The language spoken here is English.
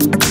you